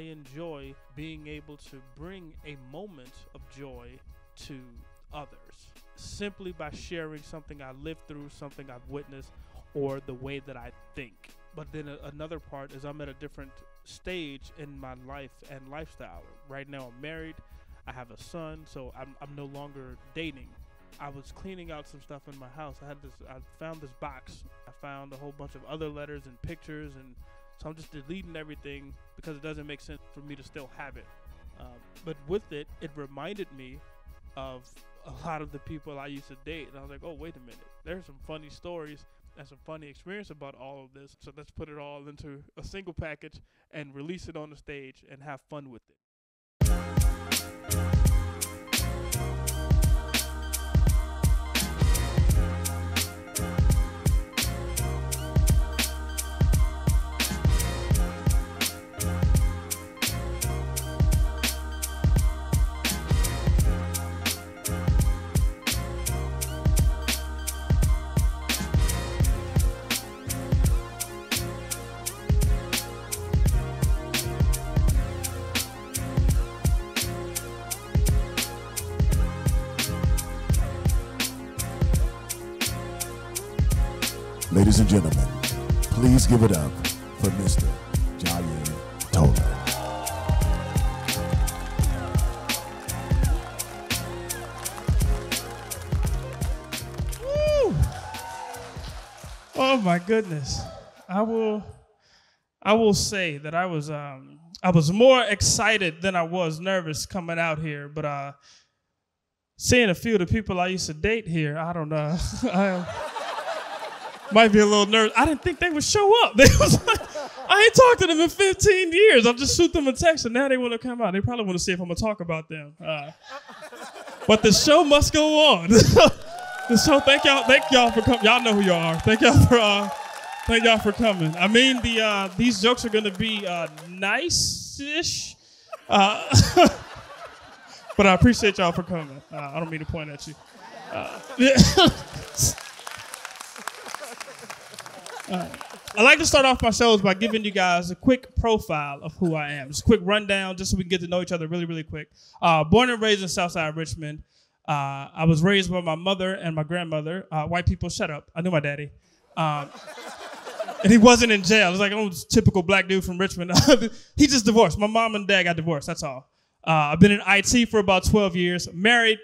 I enjoy being able to bring a moment of joy to others simply by sharing something I lived through, something I've witnessed, or the way that I think. But then another part is I'm at a different stage in my life and lifestyle. Right now, I'm married. I have a son, so I'm, I'm no longer dating. I was cleaning out some stuff in my house. I had this. I found this box. I found a whole bunch of other letters and pictures, and so I'm just deleting everything because it doesn't make sense for me to still have it. Um, but with it, it reminded me of a lot of the people I used to date, and I was like, oh wait a minute, there's some funny stories and some funny experience about all of this. So let's put it all into a single package and release it on the stage and have fun with it. Ladies and gentlemen, please give it up for Mr. Jaye Toler. Oh my goodness. I will I will say that I was um I was more excited than I was nervous coming out here, but uh seeing a few of the people I used to date here, I don't know. I might be a little nervous. I didn't think they would show up. They was like, I ain't talked to them in 15 years. I'll just shoot them a text and now they want to come out. They probably want to see if I'm gonna talk about them. Uh, but the show must go on. so thank y'all, thank y'all for coming. Y'all know who y'all are. Thank y'all for uh, thank y'all for coming. I mean, the uh, these jokes are gonna be uh, nice-ish, uh, but I appreciate y'all for coming. Uh, I don't mean to point at you. Uh, I like to start off my shows by giving you guys a quick profile of who I am. Just a quick rundown, just so we can get to know each other really, really quick. Uh, born and raised in Southside Richmond. Uh, I was raised by my mother and my grandmother. Uh, white people, shut up. I knew my daddy. Um, and he wasn't in jail. It was like, oh, typical black dude from Richmond. he just divorced. My mom and dad got divorced. That's all. Uh, I've been in IT for about 12 years. Married.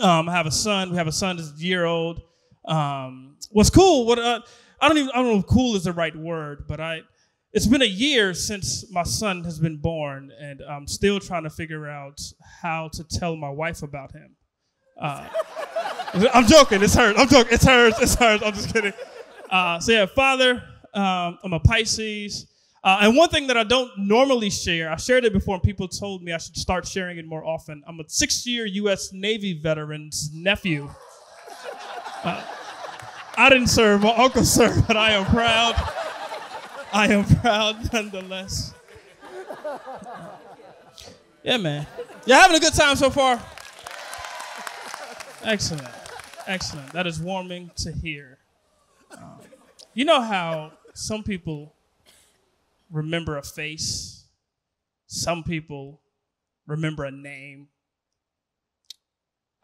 Um, I have a son. We have a son that's a year old. Um, what's cool? What uh, I don't even I don't know if cool is the right word, but I it's been a year since my son has been born, and I'm still trying to figure out how to tell my wife about him. Uh, I'm joking. It's hers. I'm joking. It's hers. It's hers. I'm just kidding. Uh, so yeah, father. Um, I'm a Pisces. Uh, and one thing that I don't normally share, I shared it before, and people told me I should start sharing it more often. I'm a six-year U.S. Navy veteran's nephew. I didn't serve. My uncle served, but I am proud. I am proud nonetheless. Yeah, man. Y'all having a good time so far? Excellent. Excellent. That is warming to hear. Um, you know how some people remember a face, some people remember a name.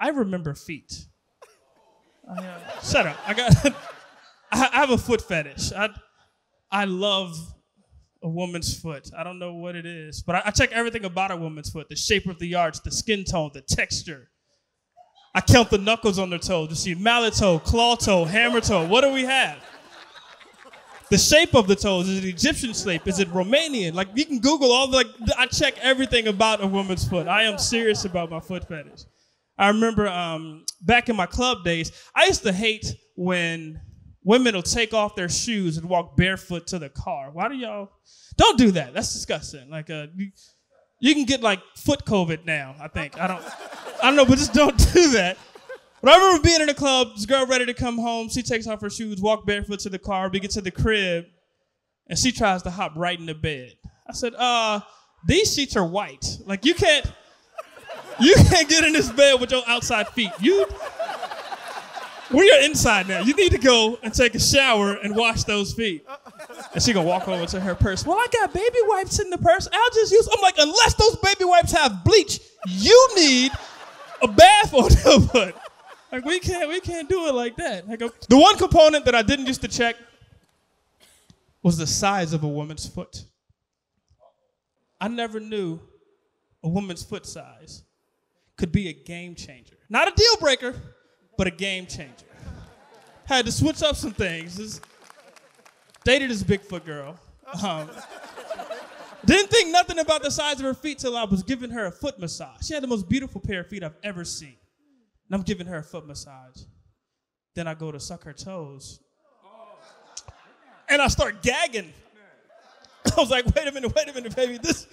I remember feet. I, shut up. I got. I I have a foot fetish. I I love a woman's foot. I don't know what it is, but I, I check everything about a woman's foot: the shape of the arch, the skin tone, the texture. I count the knuckles on their toes to see mallet toe, claw toe, hammer toe. What do we have? The shape of the toes is it Egyptian shape? Is it Romanian? Like you can Google all the. Like I check everything about a woman's foot. I am serious about my foot fetish. I remember um, back in my club days, I used to hate when women will take off their shoes and walk barefoot to the car. Why do y'all? Don't do that. That's disgusting. Like uh, you, you can get like foot COVID now. I think I don't. I don't know, but just don't do that. But I remember being in the club, this girl ready to come home. She takes off her shoes, walk barefoot to the car. We get to the crib, and she tries to hop right in the bed. I said, "Uh, these sheets are white. Like you can't, you can't get in this bed with your outside feet. You, we're inside now. You need to go and take a shower and wash those feet." And she gonna walk over to her purse. Well, I got baby wipes in the purse. I'll just use. I'm like, unless those baby wipes have bleach, you need a bath on your foot. Like we can't, we can't do it like that. Like a, the one component that I didn't used to check was the size of a woman's foot. I never knew a woman's foot size could be a game changer. Not a deal breaker, but a game changer. Had to switch up some things. This, dated this Bigfoot girl. Um, didn't think nothing about the size of her feet till I was giving her a foot massage. She had the most beautiful pair of feet I've ever seen. And I'm giving her a foot massage. Then I go to suck her toes. And I start gagging. I was like, wait a minute, wait a minute, baby. This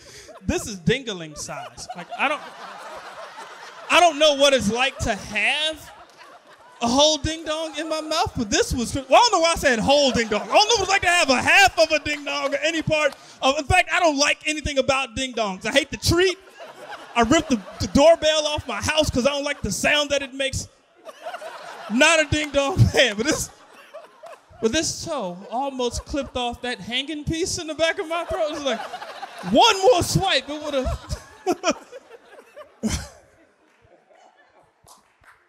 this is dingling size. Like I don't I don't know what it's like to have a whole ding dong in my mouth, but this was. Well, I don't know why I said whole ding dong. I don't know what it's like to have a half of a ding dong or any part of. In fact, I don't like anything about ding dongs. I hate the treat. I ripped the, the doorbell off my house because I don't like the sound that it makes. Not a ding dong fan, but this. But this toe almost clipped off that hanging piece in the back of my throat. It was like one more swipe, it would have.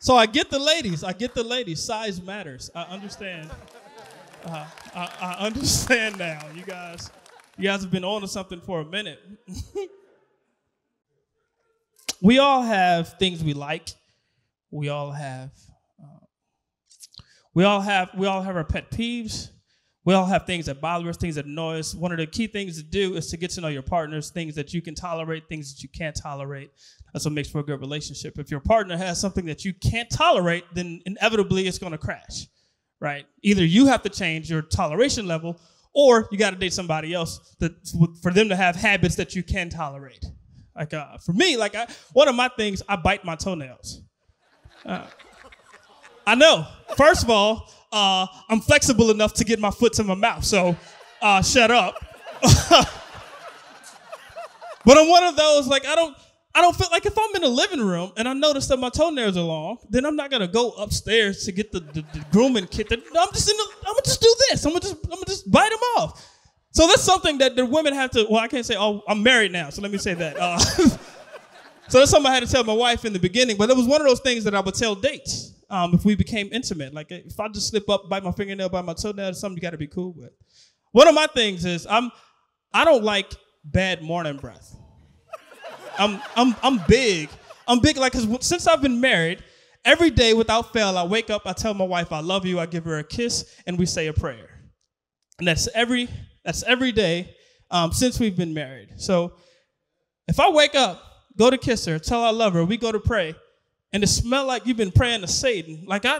So I get the ladies. I get the ladies. Size matters. I understand. Uh, I, I, understand now. You guys, you guys have been on to something for a minute. we all have things we like. We all have. Uh, we all have. We all have our pet peeves. We all have things that bother us, things that annoy us. One of the key things to do is to get to know your partners, things that you can tolerate, things that you can't tolerate. That's what makes for a good relationship. If your partner has something that you can't tolerate, then inevitably it's going to crash, right? Either you have to change your toleration level, or you got to date somebody else that, for them to have habits that you can tolerate. Like uh, for me, like I, one of my things, I bite my toenails. Uh, I know. First of all, uh, I'm flexible enough to get my foot to my mouth. So uh, shut up. but I'm one of those like I don't I don't feel like if I'm in the living room and I notice that my toenails are long, then I'm not gonna go upstairs to get the, the, the grooming kit. I'm just in the, I'm gonna just do this. I'm gonna just I'm gonna just bite them off. So that's something that the women have to. Well, I can't say. Oh, I'm married now, so let me say that. Uh, so that's something I had to tell my wife in the beginning. But it was one of those things that I would tell dates um, if we became intimate. Like if I just slip up, bite my fingernail, bite my toenail, something you got to be cool with. One of my things is I'm I don't like bad morning breath. I'm I'm I'm big. I'm big like cause since I've been married, every day without fail, I wake up, I tell my wife I love you, I give her a kiss, and we say a prayer. And that's every that's every day um, since we've been married. So if I wake up, go to kiss her, tell her I love her, we go to pray, and it smelled like you've been praying to Satan. Like I,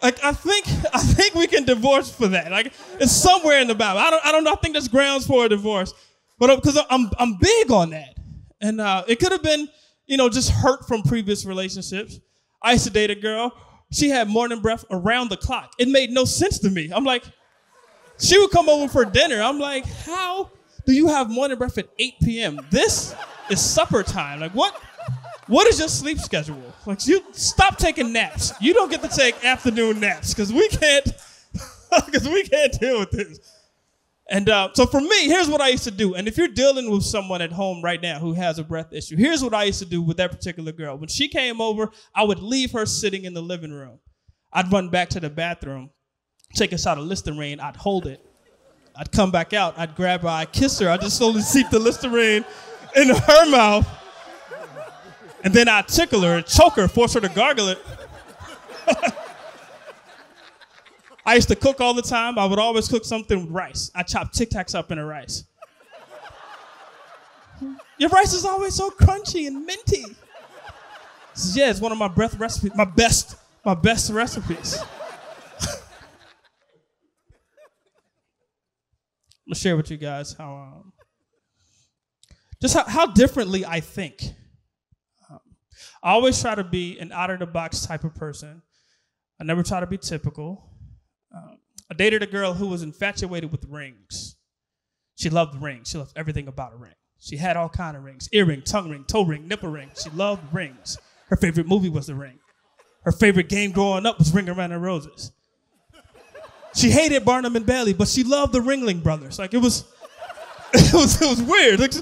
like I think I think we can divorce for that. Like it's somewhere in the Bible. I don't I don't know. I think there's grounds for a divorce, but because I'm I'm big on that, and uh, it could have been you know just hurt from previous relationships. I used to date a girl. She had morning breath around the clock. It made no sense to me. I'm like, she would come over for dinner. I'm like, how do you have morning breath at 8 p.m.? This is supper time. Like what? What is your sleep schedule? Like you stop taking naps. You don't get to take afternoon naps because we can't because we can't deal with this. And uh, so for me, here's what I used to do. And if you're dealing with someone at home right now who has a breath issue, here's what I used to do with that particular girl. When she came over, I would leave her sitting in the living room. I'd run back to the bathroom, take a shot of Listerine, I'd hold it. I'd come back out, I'd grab her, I'd kiss her, I'd just slowly seep the Listerine into her mouth and then I tickle her, choke her, force her to gargle it. I used to cook all the time. I would always cook something with rice. I chop Tic Tacs up in the rice. Your rice is always so crunchy and minty. Says, yeah, it's one of my breath recipes, my best, my best recipes. I'm gonna share with you guys how, um, just how, how differently I think. I always try to be an out of the box type of person. I never try to be typical. Um, I dated a girl who was infatuated with rings. She loved rings. She loved everything about a ring. She had all kind of rings: earring, tongue ring, toe ring, nipple ring. She loved rings. Her favorite movie was The Ring. Her favorite game growing up was Ring Around the Roses. She hated Barnum and Bailey, but she loved the Ringling Brothers. Like it was, it was, it was weird. Like,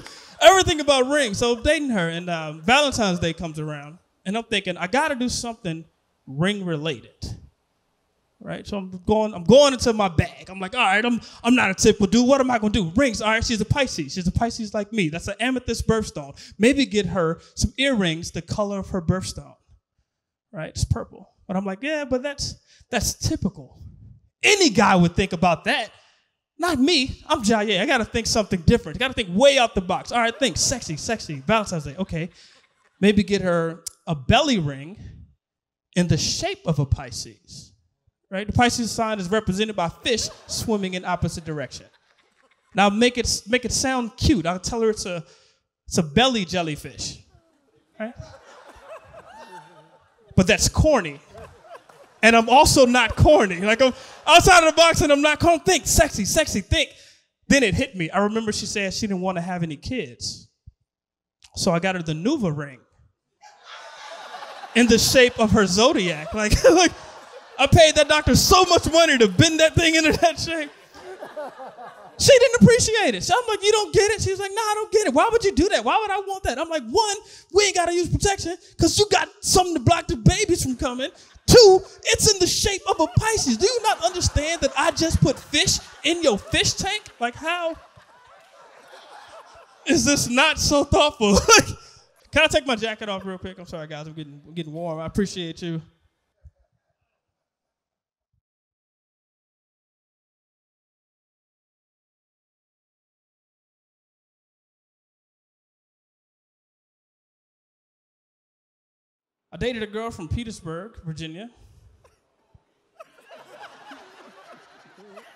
everything about rings. So I'm dating her, and uh, Valentine's Day comes around, and I'm thinking I got to do something ring related. Right, so I'm going. I'm going into my bag. I'm like, all right, I'm. I'm not a typical dude. What am I gonna do? Rings. All right, she's a Pisces. She's a Pisces like me. That's an amethyst birthstone. Maybe get her some earrings the color of her birthstone. Right, it's purple. But I'm like, yeah, but that's that's typical. Any guy would think about that. Not me. I'm Jaye. I gotta think something different. I gotta think way out the box. All right, think sexy, sexy. Valentine's Day. Okay, maybe get her a belly ring in the shape of a Pisces right? The Pisces sign is represented by fish swimming in opposite direction. Now make it make it sound cute. I'll tell her it's a it's a belly jellyfish, right? But that's corny. And I'm also not corny. Like I'm outside of the box and I'm not corny. Think sexy, sexy, think. Then it hit me. I remember she said she didn't want to have any kids. So I got her the Nuva ring in the shape of her zodiac. Like, like I paid that doctor so much money to bend that thing into that shape. She didn't appreciate it. So I'm like, you don't get it? She was like, no, I don't get it. Why would you do that? Why would I want that? I'm like, one, we ain't got to use protection because you got something to block the babies from coming. Two, it's in the shape of a Pisces. Do you not understand that I just put fish in your fish tank? Like, how is this not so thoughtful? Can I take my jacket off real quick? I'm sorry, guys. I'm getting, I'm getting warm. I appreciate you. I dated a girl from Petersburg, Virginia.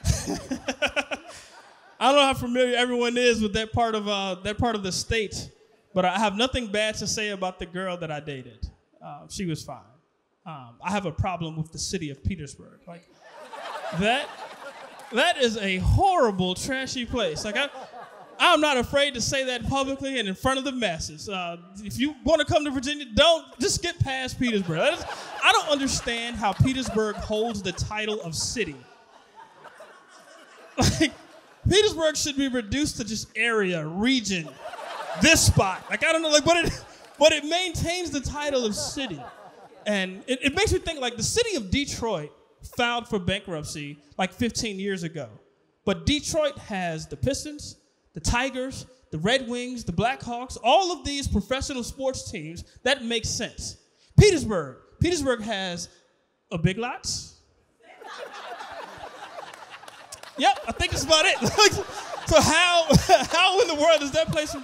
I don't know how familiar everyone is with that part of uh, that part of the state, but I have nothing bad to say about the girl that I dated. Uh, she was fine. Um, I have a problem with the city of Petersburg. Like that, that is a horrible, trashy place. Like I, I'm not afraid to say that publicly and in front of the masses. Uh, if you want to come to Virginia, don't just get past Petersburg. I don't understand how Petersburg holds the title of city. Like, Petersburg should be reduced to just area, region, this spot. Like, I don't know, like, but it, but it maintains the title of city. And it, it makes me think like the city of Detroit filed for bankruptcy like 15 years ago. But Detroit has the Pistons, the Tigers, the Red Wings, the Blackhawks, all of these professional sports teams, that makes sense. Petersburg. Petersburg has a Big Lots. yep, I think that's about it. so how how in the world is that place from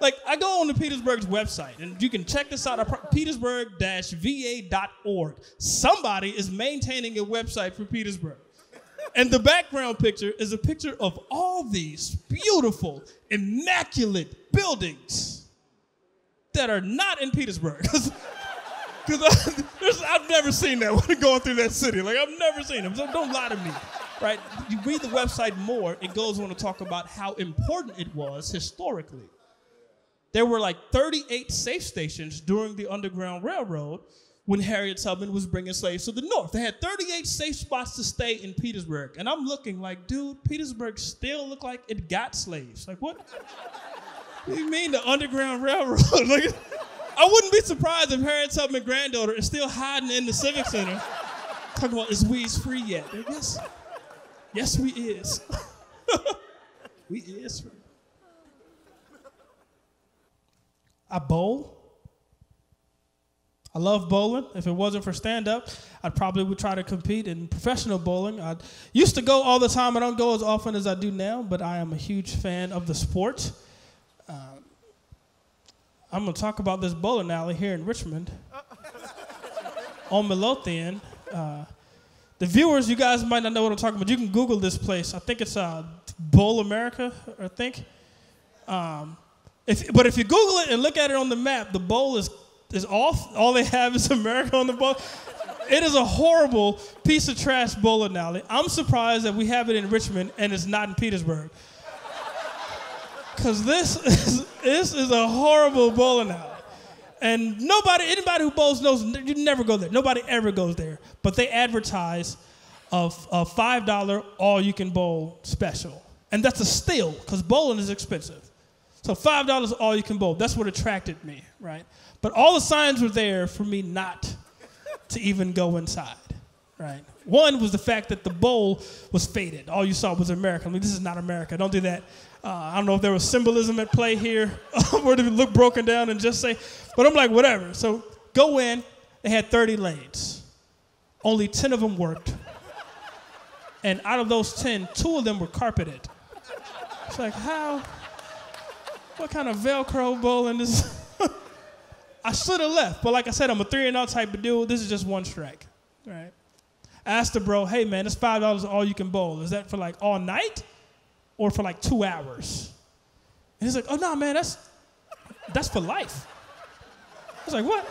Like I go on the Petersburg's website and you can check this out petersburg-va.org. Somebody is maintaining a website for Petersburg. And the background picture is a picture of all these beautiful, immaculate buildings that are not in Petersburg. Because I've never seen that when going through that city. Like, I've never seen them. So don't lie to me. Right? You read the website more, it goes on to talk about how important it was historically. There were like 38 safe stations during the Underground Railroad when Harriet Tubman was bringing slaves to the north. They had 38 safe spots to stay in Petersburg. And I'm looking like, dude, Petersburg still look like it got slaves. Like, what? what do you mean the Underground Railroad? like, I wouldn't be surprised if Harriet Tubman's granddaughter is still hiding in the Civic Center talking about, is weeds free yet? Yes, yes, we is. we is free. I bowl. I love bowling. If it wasn't for stand up, I probably would try to compete in professional bowling. I used to go all the time. I don't go as often as I do now, but I am a huge fan of the sport. Uh, I'm going to talk about this bowling alley here in Richmond on Midlothian. Uh, the viewers, you guys might not know what I'm talking about. You can Google this place. I think it's uh, Bowl America, I think. Um, if, but if you Google it and look at it on the map, the bowl is is off. All they have is America on the bowl. It is a horrible piece of trash bowling alley. I'm surprised that we have it in Richmond and it's not in Petersburg. Because this is, this is a horrible bowling alley. And nobody, anybody who bowls knows you never go there. Nobody ever goes there. But they advertise a five dollar all you can bowl special, and that's a steal because bowling is expensive. So five dollars all you can bowl. That's what attracted me, right? But all the signs were there for me not to even go inside, right? One was the fact that the bowl was faded. All you saw was America. I mean, this is not America. Don't do that. Uh, I don't know if there was symbolism at play here, or to look broken down and just say, but I'm like, whatever. So go in. They had 30 lanes. Only 10 of them worked. And out of those 10, two of them were carpeted. It's like, how? What kind of Velcro bowling is? I should have left, but like I said, I'm a three and out type of dude. This is just one strike, right? Asked the bro, hey man, it's five dollars all you can bowl. Is that for like all night, or for like two hours? And he's like, oh no, man, that's that's for life. I was like, what?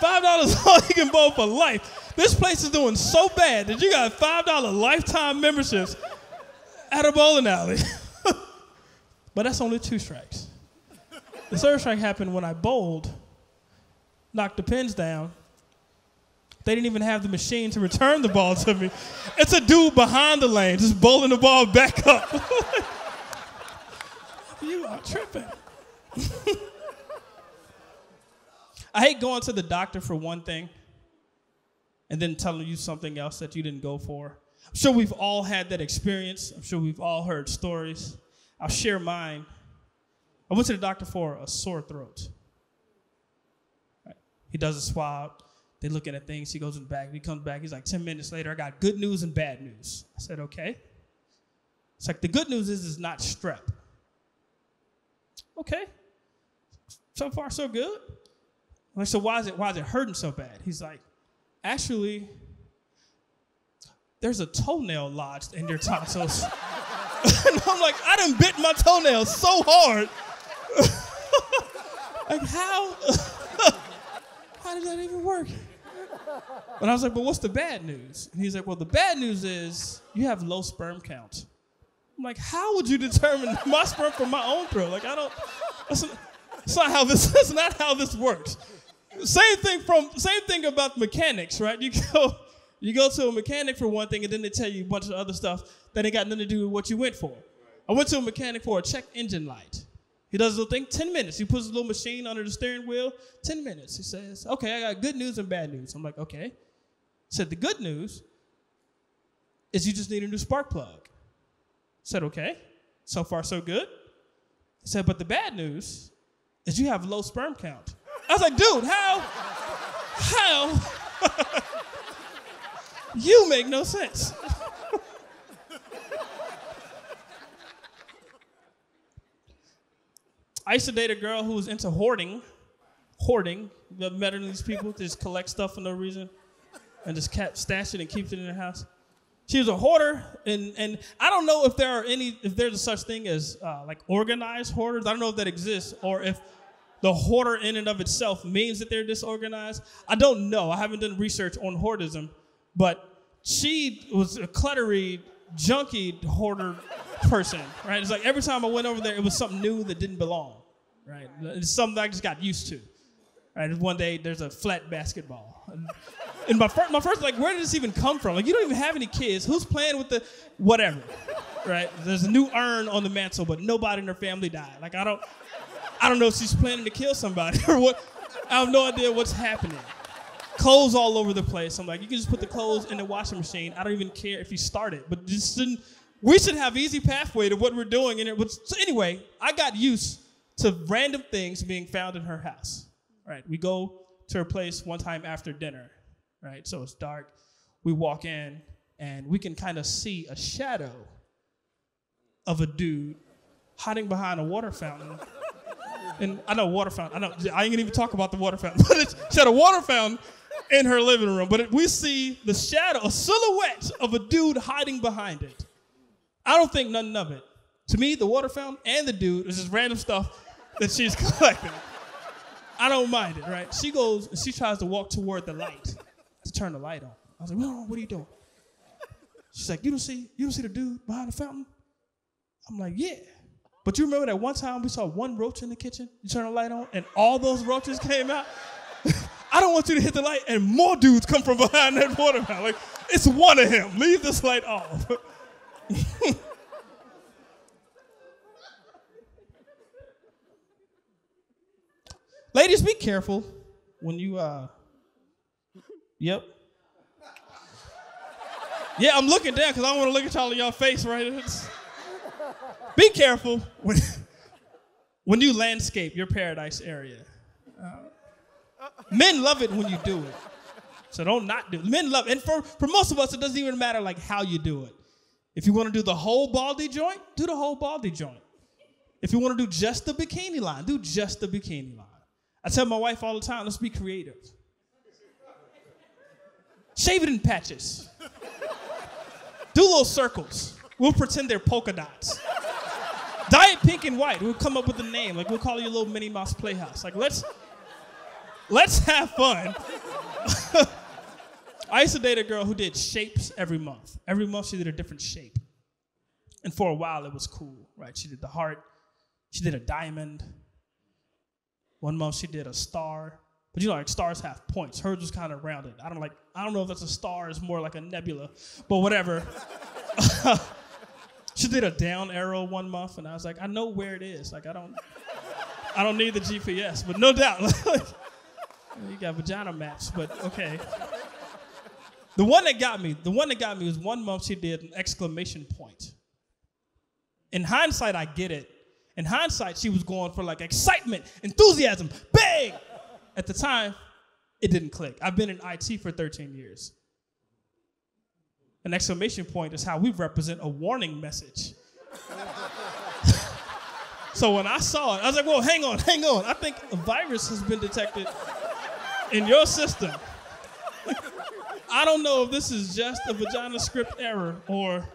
Five dollars all you can bowl for life. This place is doing so bad that you got five dollar lifetime memberships at a bowling alley. but that's only two strikes. The third strike happened when I bowled, knocked the pins down. They didn't even have the machine to return the ball to me. It's a dude behind the lane just bowling the ball back up. you are tripping. I hate going to the doctor for one thing and then telling you something else that you didn't go for. I'm sure we've all had that experience. I'm sure we've all heard stories. I'll share mine. I went to the doctor for a sore throat. He does a swab. They look at things. He goes in the back. He comes back. He's like, 10 minutes later, I got good news and bad news. I said, okay. It's like, the good news is it's not strep. Okay. So far, so good. I'm like, so why is it why is it hurting so bad? He's like, actually, there's a toenail lodged in your tonsils. and I'm like, I done bit my toenail so hard. like how? how did that even work? And I was like, but what's the bad news? And he's like, well, the bad news is you have low sperm count. I'm like, how would you determine my sperm from my own throat? Like, I don't. That's, that's not how this. That's not how this works. Same thing from same thing about mechanics, right? You go you go to a mechanic for one thing, and then they tell you a bunch of other stuff that ain't got nothing to do with what you went for. I went to a mechanic for a check engine light. He does a little thing, 10 minutes. He puts a little machine under the steering wheel, 10 minutes. He says, Okay, I got good news and bad news. I'm like, Okay. He said, The good news is you just need a new spark plug. I said, Okay. So far, so good. He said, But the bad news is you have low sperm count. I was like, dude, how? How? you make no sense. I used to date a girl who was into hoarding. Hoarding. You ever met these people? Just collect stuff for no reason and just kept stash it and keep it in their house. She was a hoarder, and, and I don't know if there are any if there's a such thing as uh, like organized hoarders. I don't know if that exists, or if the hoarder in and of itself means that they're disorganized? I don't know. I haven't done research on hoardism, but she was a cluttery, junky hoarder person, right? It's like every time I went over there, it was something new that didn't belong, right? It's something I just got used to. Right? One day there's a flat basketball. And my first, my first, like, where did this even come from? Like, you don't even have any kids. Who's playing with the whatever? Right? There's a new urn on the mantle, but nobody in their family died. Like, I don't, I don't know if she's planning to kill somebody or what. I have no idea what's happening. Clothes all over the place. I'm like, you can just put the clothes in the washing machine. I don't even care if you start it, but just we should have easy pathway to what we're doing. And it was, so anyway, I got used to random things being found in her house. Right? We go to her place one time after dinner. Right? So it's dark. We walk in and we can kind of see a shadow of a dude hiding behind a water fountain and I know water fountain. I know I ain't gonna even talk about the water fountain, but she had a water fountain in her living room. But it, we see the shadow, a silhouette of a dude hiding behind it. I don't think nothing of it. To me, the water fountain and the dude is just random stuff that she's collecting. I don't mind it, right? She goes and she tries to walk toward the light to turn the light on. I was like, "Whoa, what are you doing?" She's like, "You don't see, you don't see the dude behind the fountain?" I'm like, "Yeah." But you remember that one time we saw one roach in the kitchen? You turn the light on and all those roaches came out? I don't want you to hit the light and more dudes come from behind that watermelon. Like, It's one of him. Leave this light off. Ladies, be careful when you uh Yep. Yeah, I'm looking down because I want to look at all of y'all face, right? It's- be careful when, when you landscape your paradise area. Men love it when you do it. So don't not do it. Men love it. And for, for most of us, it doesn't even matter like how you do it. If you want to do the whole baldy joint, do the whole baldy joint. If you want to do just the bikini line, do just the bikini line. I tell my wife all the time, let's be creative. Shave it in patches. Do little circles. We'll pretend they're polka dots. Dye it pink and white. We'll come up with a name. Like we'll call you little Minnie Mouse Playhouse. Like let's let's have fun. I used to date a girl who did shapes every month. Every month she did a different shape. And for a while it was cool, right? She did the heart, she did a diamond. One month she did a star. But you know, like stars have points. Hers was kind of rounded. I don't like. I don't know if that's a star. It's more like a nebula, but whatever. she did a down arrow one month, and I was like, I know where it is. Like I don't, I don't need the GPS, but no doubt, you got vagina maps. But okay. The one that got me, the one that got me was one month she did an exclamation point. In hindsight, I get it. In hindsight, she was going for like excitement, enthusiasm, bang. At the time, it didn't click. I've been in IT for 13 years. An exclamation point is how we represent a warning message. so when I saw it, I was like, whoa, hang on, hang on. I think a virus has been detected in your system. I don't know if this is just a vagina script error or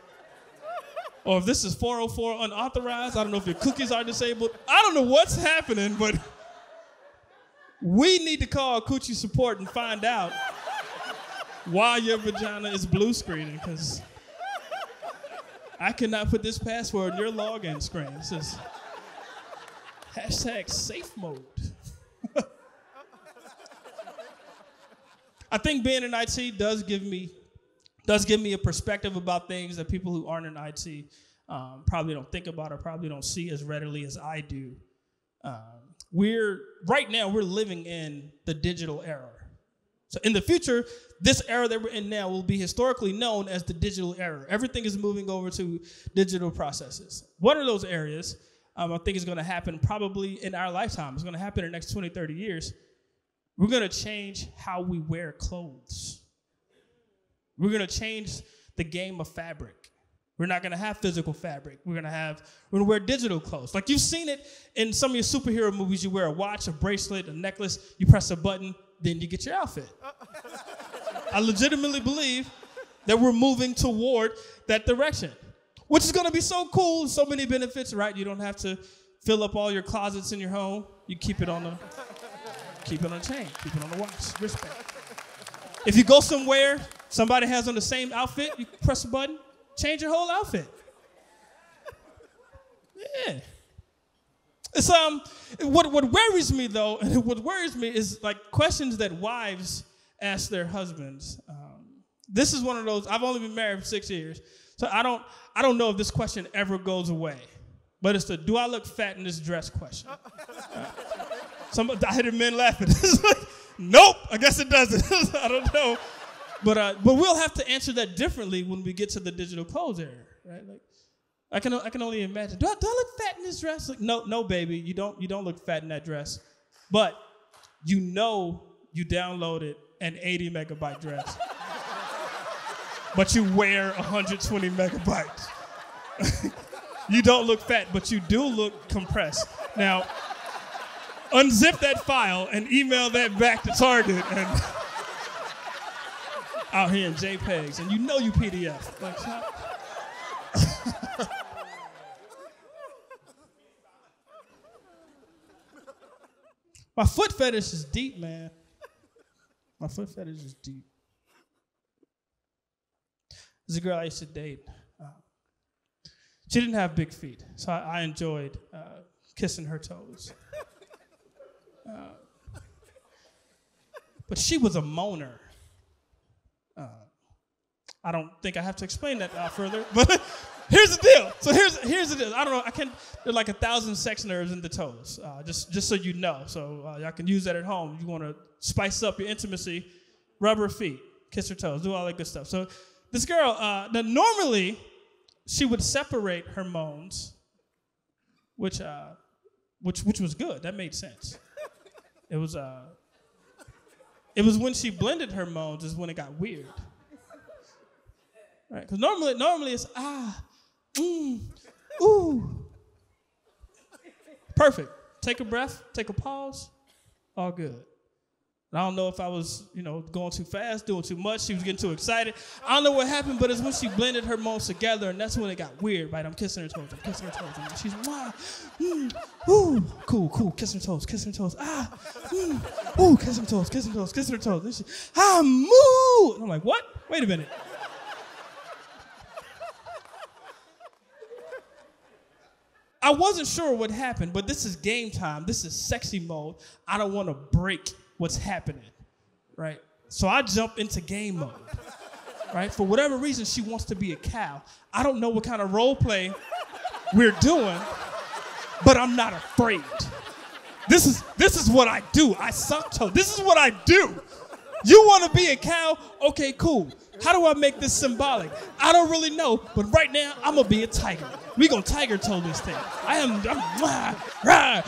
or if this is 404 unauthorized. I don't know if your cookies are disabled. I don't know what's happening, but we need to call Coochie Support and find out why your vagina is blue screening because I cannot put this password in your login screen. It says hashtag safe mode. I think being in IT does give me does give me a perspective about things that people who aren't in IT um, probably don't think about or probably don't see as readily as I do. Um, we're right now we're living in the digital era. So in the future, this era that we're in now will be historically known as the digital era. Everything is moving over to digital processes. What are those areas? Um, I think is going to happen probably in our lifetime. It's going to happen in the next 20, 30 years. We're going to change how we wear clothes. We're going to change the game of fabric. We're not gonna have physical fabric. We're gonna have we're gonna wear digital clothes. Like you've seen it in some of your superhero movies. You wear a watch, a bracelet, a necklace. You press a button, then you get your outfit. I legitimately believe that we're moving toward that direction, which is gonna be so cool. So many benefits, right? You don't have to fill up all your closets in your home. You keep it on the keep it on the chain, keep it on the watch, wristband. If you go somewhere, somebody has on the same outfit, you press a button, change your whole outfit. Yeah. It's um what what worries me though, and what worries me is like questions that wives ask their husbands. Um, this is one of those. I've only been married for six years, so I don't I don't know if this question ever goes away. But it's the "Do I look fat in this dress?" question. Some I hear men laughing. like, nope, I guess it doesn't. I don't know. But uh, but we'll have to answer that differently when we get to the digital clothes era, right? Like, I can I can only imagine. Do I, do I look fat in this dress? Like, no, no, baby, you don't you don't look fat in that dress. But you know you downloaded an 80 megabyte dress, but you wear 120 megabytes. you don't look fat, but you do look compressed. Now, unzip that file and email that back to Target and out here in JPEGs, and you know you PDF. Like, My foot fetish is deep, man. My foot fetish is deep. There's a girl I used to date. Uh, she didn't have big feet, so I, I enjoyed uh, kissing her toes. Uh, but she was a moaner. Uh, I don't think I have to explain that uh, further, but here's the deal. So here's here's the deal. I don't know. I can. There's like a thousand sex nerves in the toes. Uh, just just so you know. So uh, y'all can use that at home. You want to spice up your intimacy. Rub her feet, kiss her toes, do all that good stuff. So this girl, uh, now normally she would separate her moans, which uh, which which was good. That made sense. It was uh, it was when she blended her moans is when it got weird. Right? Because normally, normally it's ah, mm, ooh. Perfect. Take a breath, take a pause, all good. I don't know if I was, you know, going too fast, doing too much. She was getting too excited. I don't know what happened, but it's when she blended her moans together, and that's when it got weird, right? I'm kissing her toes, I'm kissing her toes, and she's wow, mm, ooh, cool, cool, kissing her toes, kissing her toes, ah, mm, ooh, kissing her toes, kissing her toes, kissing her toes. And she, ah, moo. And I'm like, what? Wait a minute. I wasn't sure what happened, but this is game time. This is sexy mode. I don't want to break what's happening, right? So I jump into game mode, right? For whatever reason, she wants to be a cow. I don't know what kind of role play we're doing, but I'm not afraid. This is this is what I do. I suck toe. This is what I do. You want to be a cow? Okay, cool. How do I make this symbolic? I don't really know, but right now I'm gonna be a tiger. We gonna tiger toe this thing. I am, I'm rah, rah,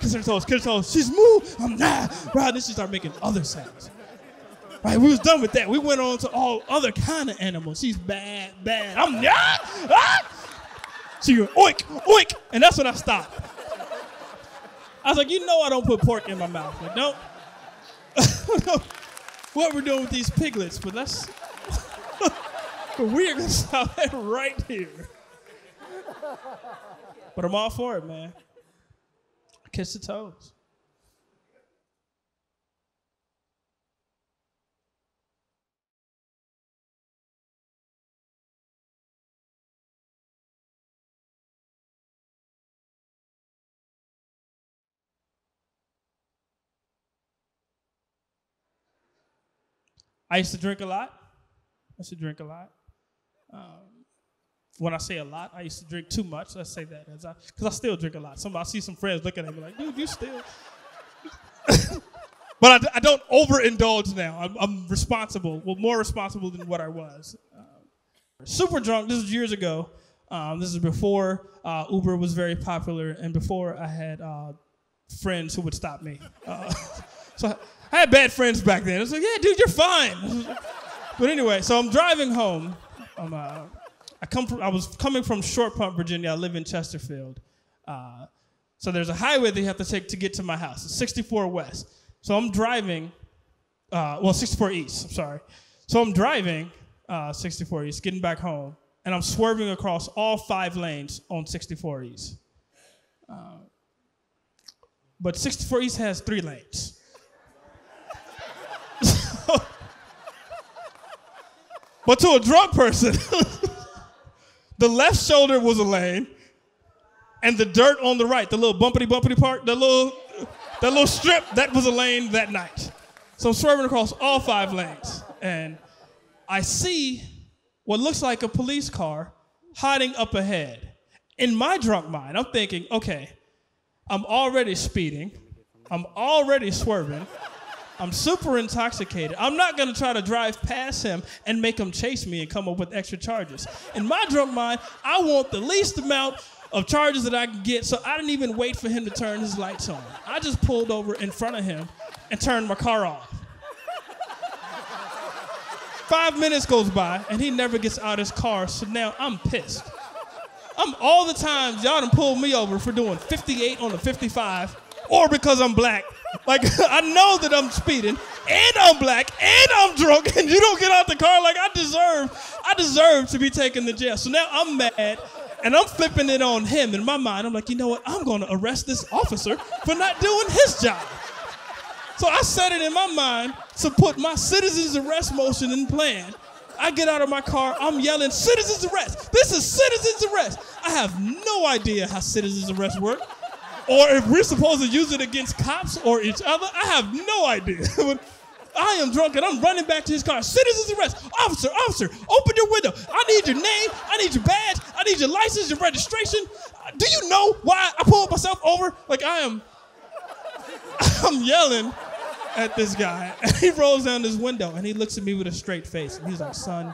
kiss her toes, kiss her toes. She's moo, I'm nah, rah. Then she start making other sounds. Right, we was done with that. We went on to all other kind of animals. She's bad, bad. I'm nah, ah. She go oink, oink, and that's when I stopped. I was like, you know, I don't put pork in my mouth. Like, no. What we're doing with these piglets, but that's but we're gonna stop that right here. But I'm all for it, man. Kiss the toes. I used to drink a lot. I used to drink a lot. Um, when I say a lot, I used to drink too much. Let's say that, as I, because I still drink a lot. Some I see some friends looking at me like, dude, you still. but I, I, don't overindulge now. I'm, I'm, responsible, well, more responsible than what I was. Uh, super drunk. This was years ago. Um, this is before uh, Uber was very popular, and before I had uh, friends who would stop me. Uh, so I had bad friends back then. I was like, yeah, dude, you're fine. but anyway, so I'm driving home. I'm, uh, I come from, I was coming from Short Pump, Virginia. I live in Chesterfield. Uh, so there's a highway that you have to take to get to my house. It's 64 West. So I'm driving, uh, well, 64 East, I'm sorry. So I'm driving uh, 64 East, getting back home, and I'm swerving across all five lanes on 64 East. Uh, but 64 East has three lanes. But to a drunk person, the left shoulder was a lane, and the dirt on the right, the little bumpity bumpity part, the little that little strip, that was a lane that night. So I'm swerving across all five lanes, and I see what looks like a police car hiding up ahead. In my drunk mind, I'm thinking, okay, I'm already speeding, I'm already swerving. I'm super intoxicated. I'm not gonna try to drive past him and make him chase me and come up with extra charges. In my drunk mind, I want the least amount of charges that I can get, so I didn't even wait for him to turn his lights on. I just pulled over in front of him and turned my car off. Five minutes goes by and he never gets out of his car, so now I'm pissed. I'm all the times y'all done pulled me over for doing 58 on the 55 or because I'm black like I know that I'm speeding and I'm black and I'm drunk and you don't get out the car like I deserve. I deserve to be taken to jail. So now I'm mad and I'm flipping it on him in my mind. I'm like, you know what? I'm going to arrest this officer for not doing his job. So I set it in my mind to put my citizen's arrest motion in plan. I get out of my car, I'm yelling, citizen's arrest. This is citizen's arrest. I have no idea how citizen's arrest work or if we're supposed to use it against cops or each other, I have no idea. I am drunk and I'm running back to his car. Citizen's arrest. Officer, officer, open your window. I need your name. I need your badge. I need your license, your registration. Do you know why I pulled myself over? Like I am, I'm yelling at this guy. And he rolls down his window and he looks at me with a straight face. And he's like, son,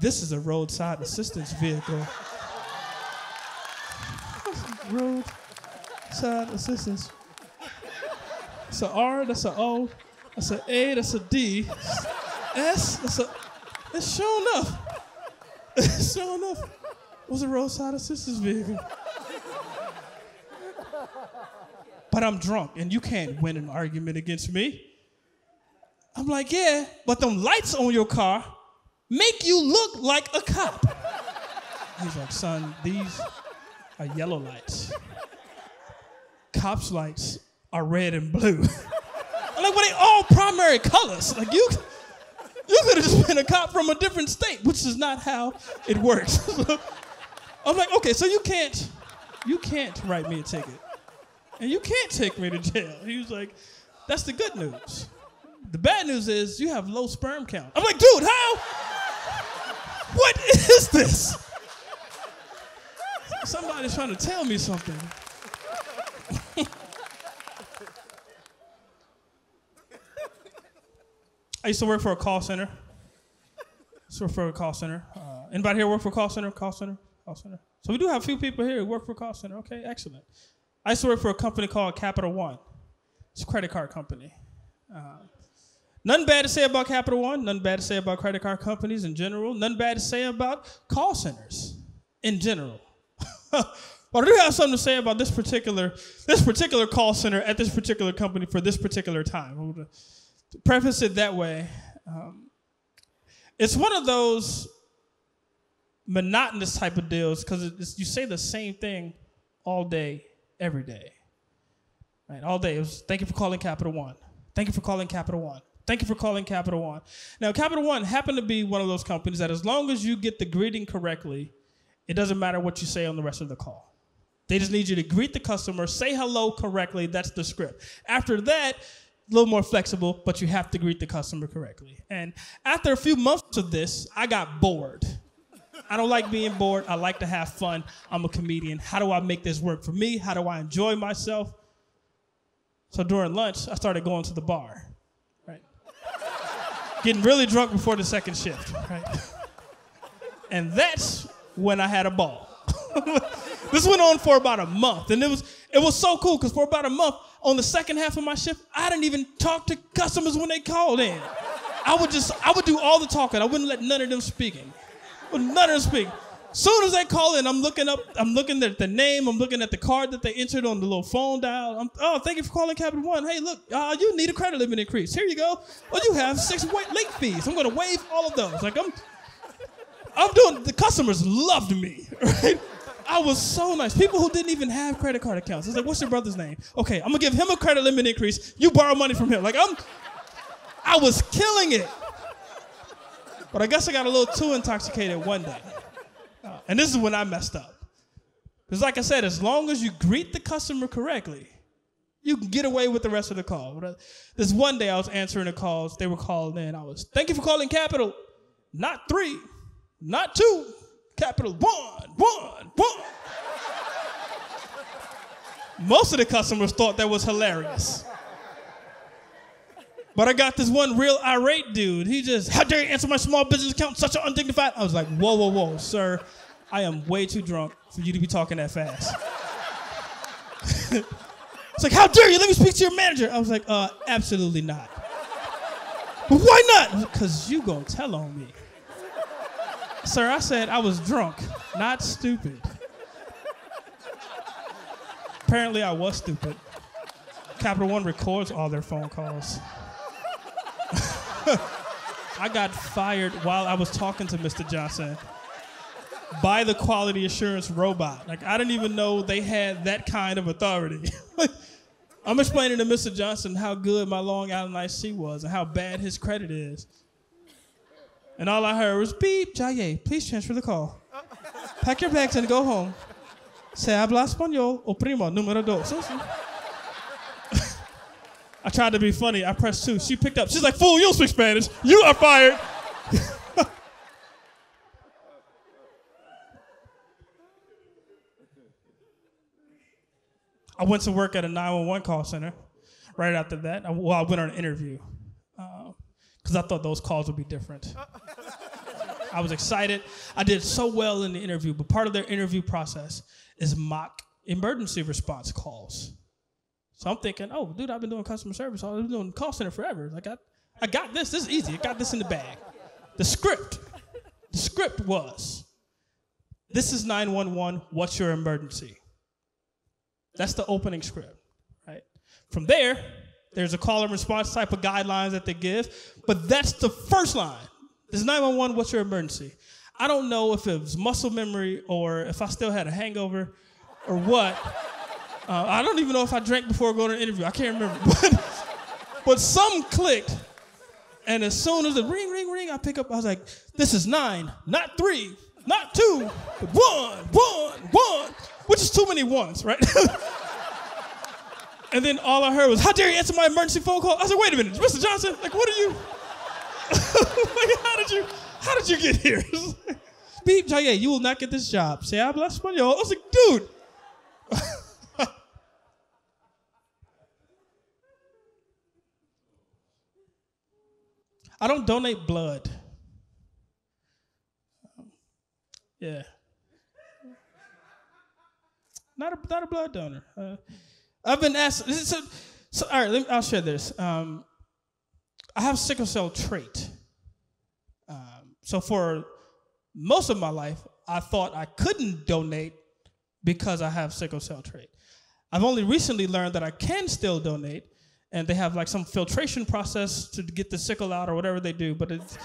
this is a roadside assistance vehicle. Roadside assistance. That's a R, that's a O, that's a A, that's a D. S, that's a. It's sure enough. It's sure enough. Was a roadside assistance vehicle. But I'm drunk and you can't win an argument against me. I'm like, yeah, but them lights on your car make you look like a cop. He's like, son, these are yellow lights. Cops' lights are red and blue. Like, well, they all primary colors. Like you, you could have just been a cop from a different state, which is not how it works. I'm like, okay, so you can't, you can't write me a ticket, and you can't take me to jail. He was like, that's the good news. The bad news is you have low sperm count. I'm like, dude, how? What is this? Somebody's trying to tell me something. I used to work for a call center. Work for a call center. Uh, anybody here work for call center? Call center? Call center. So we do have a few people here who work for call center. Okay, excellent. I used to work for a company called Capital One. It's a credit card company. Uh, nothing bad to say about Capital One. Nothing bad to say about credit card companies in general. Nothing bad to say about call centers in general. but I do have something to say about this particular this particular call center at this particular company for this particular time preface it that way. Um, it's one of those monotonous type of deals because you say the same thing all day, every day. Right, all day. It was thank you for calling Capital One. Thank you for calling Capital One. Thank you for calling Capital One. Now, Capital One happened to be one of those companies that, as long as you get the greeting correctly, it doesn't matter what you say on the rest of the call. They just need you to greet the customer, say hello correctly. That's the script. After that, a little more flexible, but you have to greet the customer correctly. And after a few months of this, I got bored. I don't like being bored. I like to have fun. I'm a comedian. How do I make this work for me? How do I enjoy myself? So during lunch, I started going to the bar, right? Getting really drunk before the second shift, right? And that's when I had a ball. this went on for about a month, and it was it was so cool because for about a month, on the second half of my shift, I didn't even talk to customers when they called in. I would just, I would do all the talking. I wouldn't let none of them speaking. None of them speak. Soon as they call in, I'm looking up, I'm looking at the name, I'm looking at the card that they entered on the little phone dial. I'm, oh, thank you for calling Capital One. Hey, look, uh, you need a credit limit increase. Here you go. Well, you have six late fees. I'm gonna waive all of those. Like I'm, I'm doing. The customers loved me, right? I was so nice. People who didn't even have credit card accounts. It's like, what's your brother's name? Okay, I'm gonna give him a credit limit increase. You borrow money from him. Like I'm, I was killing it. But I guess I got a little too intoxicated one day, uh, and this is when I messed up. Because, like I said, as long as you greet the customer correctly, you can get away with the rest of the call. Uh, this one day I was answering the calls. They were calling in. I was, thank you for calling Capital. Not three, not two, Capital one, one, one. Most of the customers thought that was hilarious. But I got this one real irate dude. He just, how dare you answer my small business account? Such an undignified. I was like, whoa, whoa, whoa, sir. I am way too drunk for you to be talking that fast. it's like, how dare you? Let me speak to your manager. I was like, uh, absolutely not. But why not? Because you gonna tell on me. Sir, I said I was drunk, not stupid. Apparently, I was stupid. Capital One records all their phone calls. I got fired while I was talking to Mr. Johnson by the quality assurance robot. Like, I didn't even know they had that kind of authority. I'm explaining to Mr. Johnson how good my Long Island Iced Tea was and how bad his credit is. And all I heard was beep, Jaye, please transfer the call. Pack your bags and go home. Se habla español o primo número dos. I tried to be funny. I pressed two. She picked up. She's like, fool, you don't speak Spanish. You are fired. I went to work at a 911 call center. Right after that, well, I went on an interview because I thought those calls would be different. I was excited. I did so well in the interview, but part of their interview process is mock emergency response calls. So I'm thinking, oh, dude, I've been doing customer service. I've been doing call center forever. Like I, I got this. This is easy. I got this in the bag. The script, the script was, this is 911. What's your emergency? That's the opening script, right? From there, there's a call and response type of guidelines that they give, but that's the first line. Is 911. What's your emergency? I don't know if it was muscle memory or if I still had a hangover or what. Uh, I don't even know if I drank before going to an interview. I can't remember. But, but some clicked. And as soon as the ring, ring, ring, I pick up, I was like, this is nine, not three, not two, but one, one, one, which is too many ones, right? and then all I heard was, how dare you answer my emergency phone call? I said, wait a minute, Mr. Johnson, like, what are you? like, how did you, how did you get here? Beep, Jaye, you will not get this job. Say habla español. I was like, dude, I don't donate blood. Yeah. Not a, not a blood donor. Uh, I've been asked. So, so all right, me, I'll share this. Um, I have sickle cell trait. Um, so for most of my life, I thought I couldn't donate because I have sickle cell trait. I've only recently learned that I can still donate, and they have like some filtration process to get the sickle out or whatever they do, but it's,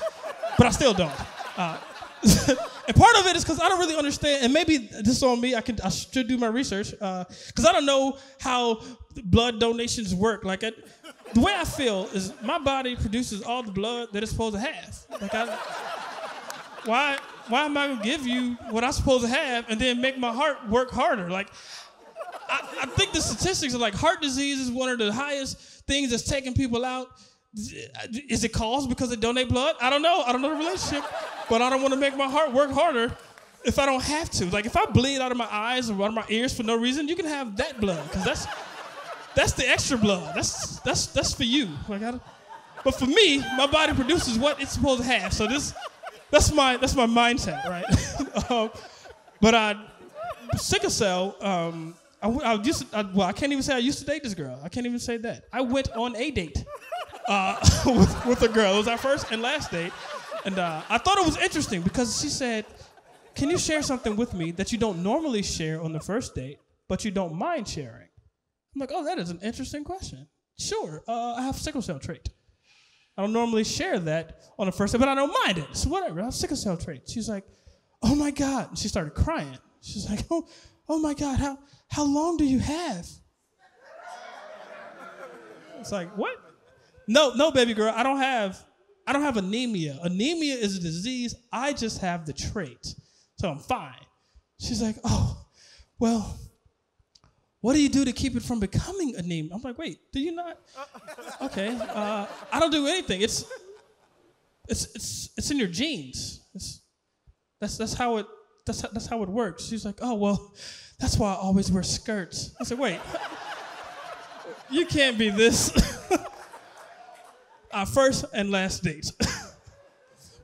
but I still don't. Uh, and part of it is because I don't really understand, and maybe this is on me. I can I should do my research because uh, I don't know how blood donations work. Like it, the way I feel is my body produces all the blood that it's supposed to have. Like I, why why am I gonna give you what I'm supposed to have and then make my heart work harder? Like, I, I think the statistics are like heart disease is one of the highest things that's taking people out. Is it caused because they donate blood? I don't know. I don't know the relationship, but I don't want to make my heart work harder if I don't have to. Like if I bleed out of my eyes or out of my ears for no reason, you can have that blood because that's that's the extra blood. That's that's that's for you. Like I, but for me, my body produces what it's supposed to have. So this that's my that's my mindset, right? um, but I sickle cell. Um, I, I used to, I, well, I can't even say I used to date this girl. I can't even say that. I went on a date uh, with, with a girl. It was our first and last date, and uh, I thought it was interesting because she said, "Can you share something with me that you don't normally share on the first date, but you don't mind sharing?" I'm like, "Oh, that is an interesting question. Sure, uh, I have sickle cell trait." I don't normally share that on the first date, but I don't mind it. So whatever. I have sickle cell trait. She's like, oh my God. And she started crying. She's like, oh, oh my God, how, how long do you have? It's like, what? No, no, baby girl, I don't have, I don't have anemia. Anemia is a disease. I just have the trait. So I'm fine. She's like, oh, well, what do you do to keep it from becoming anemia? I'm like, wait, do you not? Okay, uh, I don't do anything. It's, it's, it's, it's in your genes. It's, that's, that's how it, that's how, that's how it works. She's like, oh well, that's why I always wear skirts. I said, wait, you can't be this. Our first and last dates.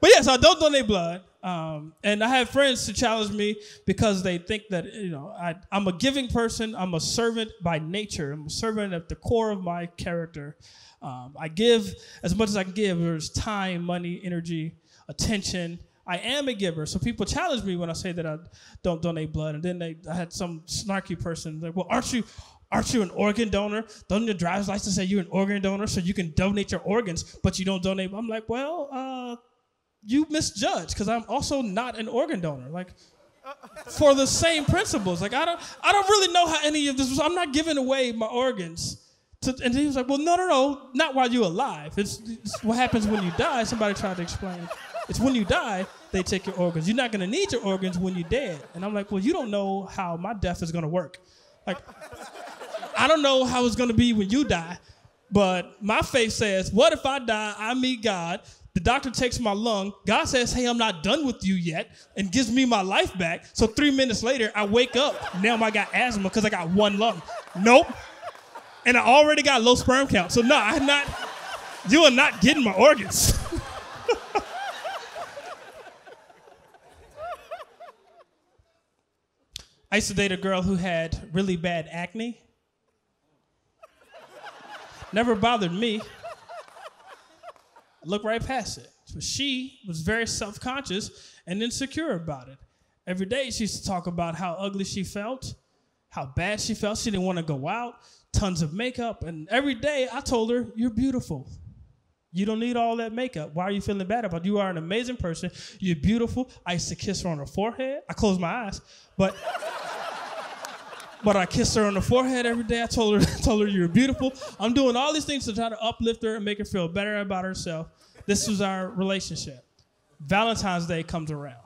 but yes, I don't donate blood. Um, and I have friends to challenge me because they think that you know I, am a giving person. I'm a servant by nature. I'm a servant at the core of my character. Um, I give as much as I can give. There's time, money, energy, attention. I am a giver. So people challenge me when I say that I don't donate blood. And then they, I had some snarky person like, "Well, aren't you?" Aren't you an organ donor? Doesn't your driver's license say you're an organ donor so you can donate your organs, but you don't donate? I'm like, well, uh, you misjudge because I'm also not an organ donor. Like for the same principles. Like I don't I don't really know how any of this was. I'm not giving away my organs. To, and he was like, well, no, no, no, not while you're alive. It's, it's what happens when you die. Somebody tried to explain. It's when you die, they take your organs. You're not gonna need your organs when you're dead. And I'm like, well, you don't know how my death is gonna work. Like, I don't know how it's gonna be when you die, But my faith says, what if I die? I meet God. The doctor takes my lung. God says, hey, I'm not done with you yet, and gives me my life back. So three minutes later, I wake up. Now I got asthma because I got one lung. Nope. And I already got low sperm count. So no, I'm not, you are not getting my organs. I used to date a girl who had really bad acne. Never bothered me. I looked right past it. But she was very self conscious and insecure about it. Every day she used to talk about how ugly she felt, how bad she felt. She didn't want to go out, tons of makeup. And every day I told her, You're beautiful. You don't need all that makeup. Why are you feeling bad about it? You are an amazing person. You're beautiful. I used to kiss her on her forehead. I closed my eyes, but but I kissed her on the forehead every day. I told her, I told her you're beautiful. I'm doing all these things to try to uplift her and make her feel better about herself. This was our relationship. Valentine's Day comes around.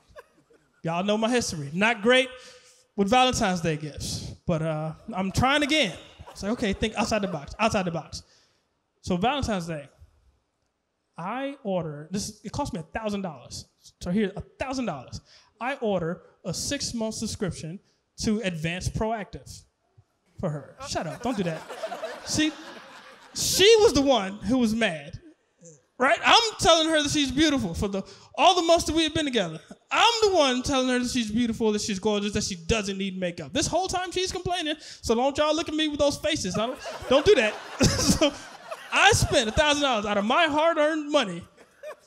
Y'all know my history. Not great with Valentine's Day gifts, but uh, I'm trying again. It's like, okay, think outside the box, outside the box. So Valentine's Day, I order this. It cost me a thousand dollars. So here's a thousand dollars. I order a six month subscription to advance Proactiv for her. Oh. Shut up! Don't do that. See, she was the one who was mad, right? I'm telling her that she's beautiful for the all the months that we have been together. I'm the one telling her that she's beautiful, that she's gorgeous, that she doesn't need makeup. This whole time she's complaining. So don't y'all look at me with those faces. Don't, don't do that. so, I spent a thousand dollars out of my hard-earned money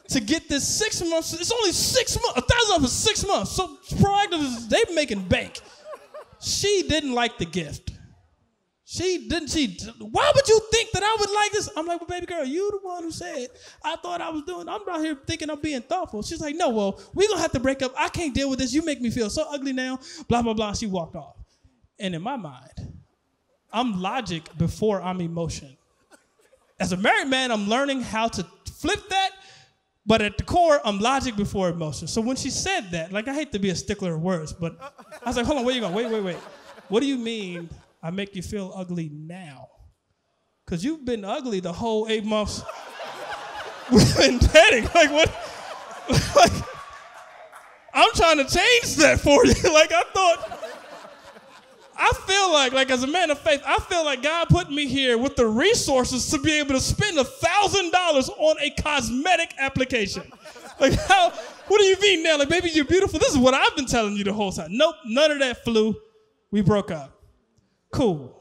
to get this six months. It's only six months. A thousand dollars for six months. So Proactiv they making bank. She didn't like the gift. She didn't. She. Why would you think that I would like this? I'm like, well, baby girl, you the one who said I thought I was doing. I'm out here thinking I'm being thoughtful. She's like, no, well, we gonna have to break up. I can't deal with this. You make me feel so ugly now. Blah blah blah. She walked off. And in my mind, I'm logic before I'm emotion as a married man, I'm learning how to flip that, but at the core, I'm logic before emotion. So when she said that, like I hate to be a stickler of words, but I was like, hold on, where you going? Wait, wait, wait. What do you mean I make you feel ugly now? Because you've been ugly the whole eight months we've been dating. Like what? like, I'm trying to change that for you. like I thought I feel like, like as a man of faith, I feel like God put me here with the resources to be able to spend a thousand dollars on a cosmetic application. Like how? What do you mean now? Like, baby, you're beautiful. This is what I've been telling you the whole time. Nope, none of that flew. We broke up. Cool.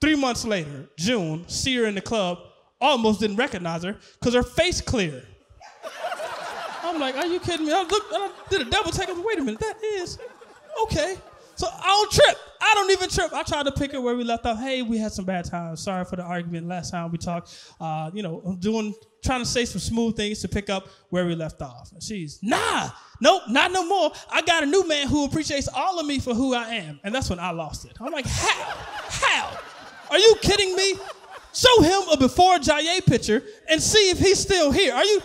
Three months later, June, see her in the club. Almost didn't recognize her because her face cleared. I'm like, are you kidding me? I looked, I did a double take. I was, like, wait a minute, that is okay. So I don't trip. I don't even trip. I tried to pick it where we left off. Hey, we had some bad times. Sorry for the argument last time we talked. Uh, you know, I'm doing trying to say some smooth things to pick up where we left off. And she's nah, nope, not no more. I got a new man who appreciates all of me for who I am. And that's when I lost it. I'm like, how? How? Are you kidding me? Show him a before Jaye picture and see if he's still here. Are you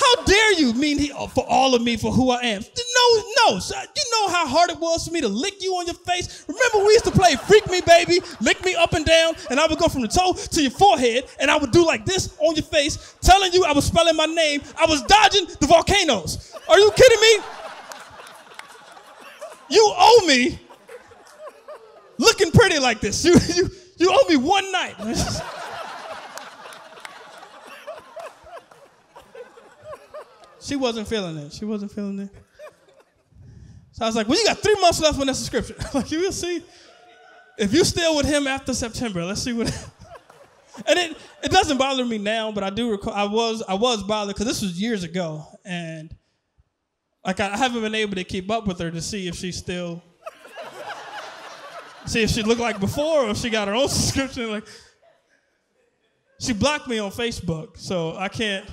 how dare you mean he, uh, for all of me for who I am? No, no. You know how hard it was for me to lick you on your face? Remember we used to play Freak Me Baby, lick me up and down, and I would go from the toe to your forehead, and I would do like this on your face, telling you I was spelling my name. I was dodging the volcanoes. Are you kidding me? You owe me looking pretty like this. You, you, you owe me one night. She wasn't feeling it. She wasn't feeling it. So I was like, well, you got three months left on that subscription. like, you will see. If you still with him after September, let's see what. and it, it doesn't bother me now, but I do recall I was I was bothered because this was years ago, and like I haven't been able to keep up with her to see if she's still see if she looked like before or if she got her own subscription. Like she blocked me on Facebook, so I can't.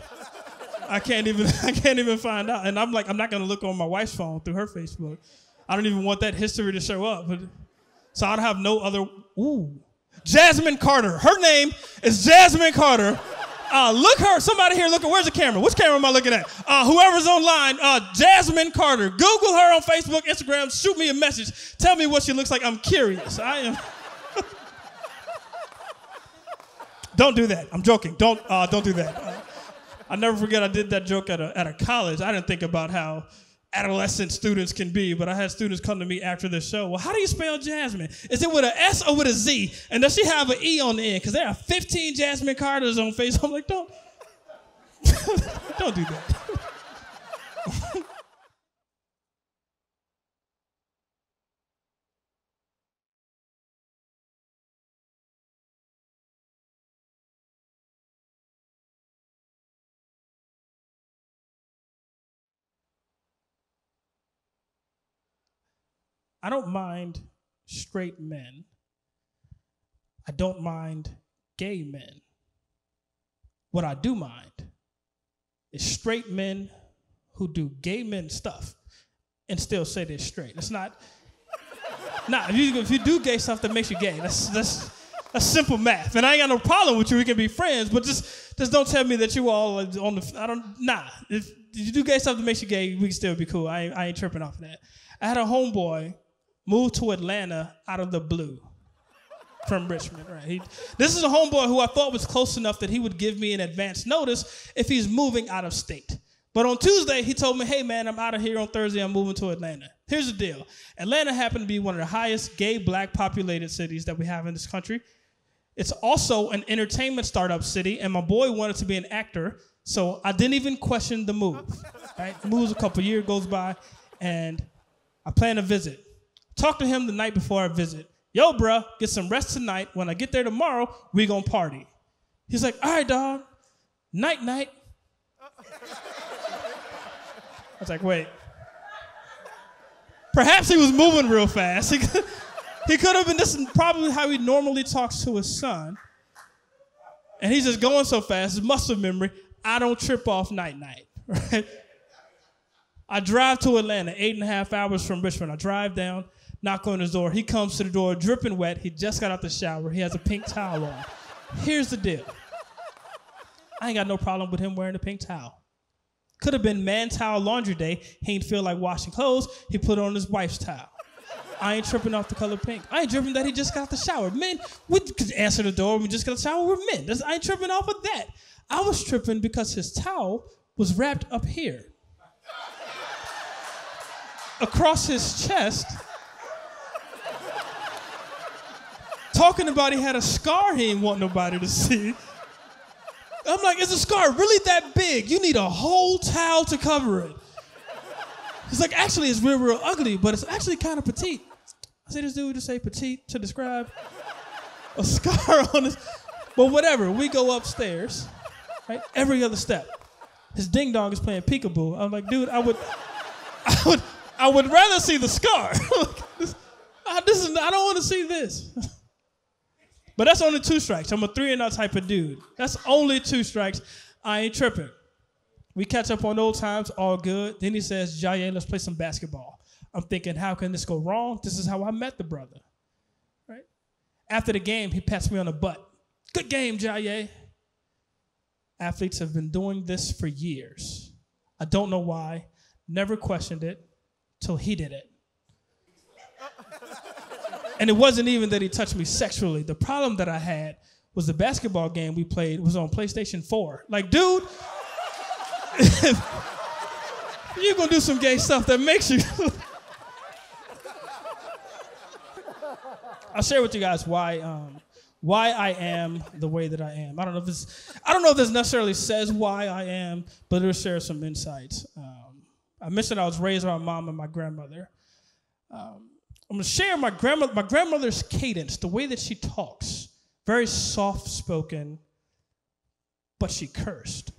I can't even I can't even find out. And I'm like, I'm not gonna look on my wife's phone through her Facebook. I don't even want that history to show up. But, so I don't have no other. Ooh, Jasmine Carter. Her name is Jasmine Carter. Uh, look her. Somebody here. looking. Where's the camera? Which camera am I looking at? Uh, whoever's online. Uh, Jasmine Carter. Google her on Facebook, Instagram. Shoot me a message. Tell me what she looks like. I'm curious. I am. Don't do that. I'm joking. Don't uh, don't do that. I never forget I did that joke at a, at a college. I didn't think about how adolescent students can be, but I had students come to me after the show. Well, how do you spell Jasmine? Is it with an S or with a Z? And does she have an E on the end? Because there are 15 Jasmine Carters on Facebook. I'm like, don't, don't do that. I don't mind straight men. I don't mind gay men. What I do mind is straight men who do gay men stuff and still say they're straight. It's not. Nah, if you, if you do gay stuff that makes you gay, that's that's that's simple math. And I ain't got no problem with you. We can be friends, but just just don't tell me that you all on the. I don't. Nah. If, you do gay stuff that makes you gay, we can still be cool. I ain't, I ain't tripping off of that. I had a homeboy moved to Atlanta out of the blue from Richmond. Right. He, this is a homeboy who I thought was close enough that he would give me an advance notice if he's moving out of state. But on Tuesday, he told me, hey man, I'm out of here on Thursday. I'm moving to Atlanta. Here's the deal Atlanta happened to be one of the highest gay black populated cities that we have in this country. It's also an entertainment startup city, and my boy wanted to be an actor, so I didn't even question the move. Right? Moves a couple years goes by, and I plan a visit. Talk to him the night before I visit. Yo, bruh, get some rest tonight. When I get there tomorrow, we gonna party. He's like, all right, dog. Night, night. I was like, wait. Perhaps he was moving real fast. He could, he could have been, this is probably how he normally talks to his son. And he's just going so fast, his muscle memory, I don't trip off night night. Right? I drive to Atlanta, eight and a half hours from Richmond. I drive down, knock on his door. He comes to the door dripping wet. He just got out the shower. He has a pink towel on. Here's the deal I ain't got no problem with him wearing a pink towel. Could have been man towel laundry day. He ain't feel like washing clothes. He put on his wife's towel. I ain't tripping off the color pink. I ain't tripping that he just got the shower. Men, we could answer the door. We just got the shower. We're men. I ain't tripping off of that. I was tripping because his towel was wrapped up here. Across his chest, talking about he had a scar he didn't want nobody to see. I'm like, is the scar really that big? You need a whole towel to cover it. He's like, actually, it's real, real ugly, but it's actually kind of petite. I say this dude to say petite to describe a scar on his. But whatever, we go upstairs, right? Every other step. His ding dong is playing peekaboo. I'm like, dude, I would, I would, I would rather see the scar. this, I, this is, I don't want to see this. But that's only two strikes. I'm a three and out type of dude. That's only two strikes. I ain't tripping. We catch up on old times, all good. Then he says, Jaye, let's play some basketball. I'm thinking, how can this go wrong? This is how I met the brother. Right? After the game, he pats me on the butt. Good game, Jaye. Athletes have been doing this for years. I don't know why. Never questioned it till he did it. And it wasn't even that he touched me sexually. The problem that I had was the basketball game we played was on PlayStation 4. Like, dude, you're gonna do some gay stuff that makes you. I'll share with you guys why um, why I am the way that I am. I don't know if this I don't know if this necessarily says why I am, but it'll share some insights. Um, I mentioned I was raised by my mom and my grandmother. Um, I'm gonna share my grandmother, my grandmother's cadence, the way that she talks, very soft spoken, but she cursed.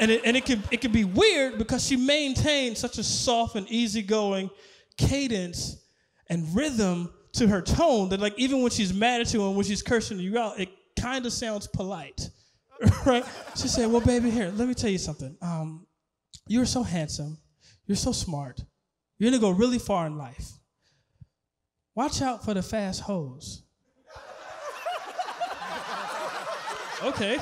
and it, and it can it can be weird because she maintained such a soft and easygoing cadence and rhythm to her tone that like even when she's mad at you and when she's cursing you out, it kind of sounds polite, right? She said, "Well, baby, here, let me tell you something. Um, you're so handsome, you're so smart, you're gonna go really far in life. Watch out for the fast hoes. okay.